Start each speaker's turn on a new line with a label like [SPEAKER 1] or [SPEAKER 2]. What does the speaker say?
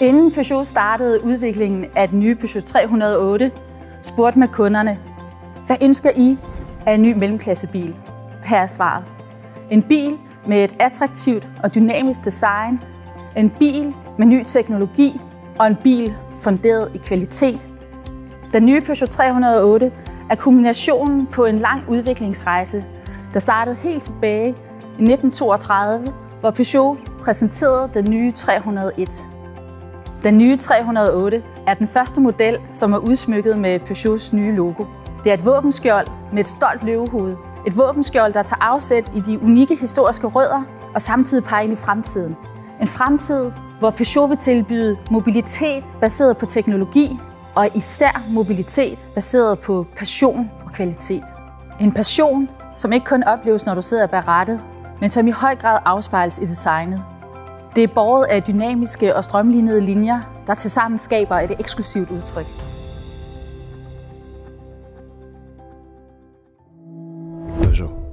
[SPEAKER 1] Inden Peugeot startede udviklingen af den nye Peugeot 308, spurgte man kunderne, hvad ønsker I af en ny mellemklassebil? Her er svaret. En bil med et attraktivt og dynamisk design, en bil med ny teknologi og en bil funderet i kvalitet. Den nye Peugeot 308 er kulminationen på en lang udviklingsrejse, der startede helt tilbage i 1932, hvor Peugeot præsenterede den nye 301. Den nye 308 er den første model, som er udsmykket med Peugeots nye logo. Det er et våbenskjold med et stolt løvehoved. Et våbenskjold, der tager afsæt i de unikke historiske rødder og samtidig peger ind i fremtiden. En fremtid, hvor Peugeot vil tilbyde mobilitet baseret på teknologi, og især mobilitet baseret på passion og kvalitet. En passion, som ikke kun opleves, når du sidder bag rattet, men som i høj grad afspejles i designet. Det er båret af dynamiske og strømlignede linjer, der tilsammen skaber et eksklusivt udtryk.
[SPEAKER 2] Peugeot.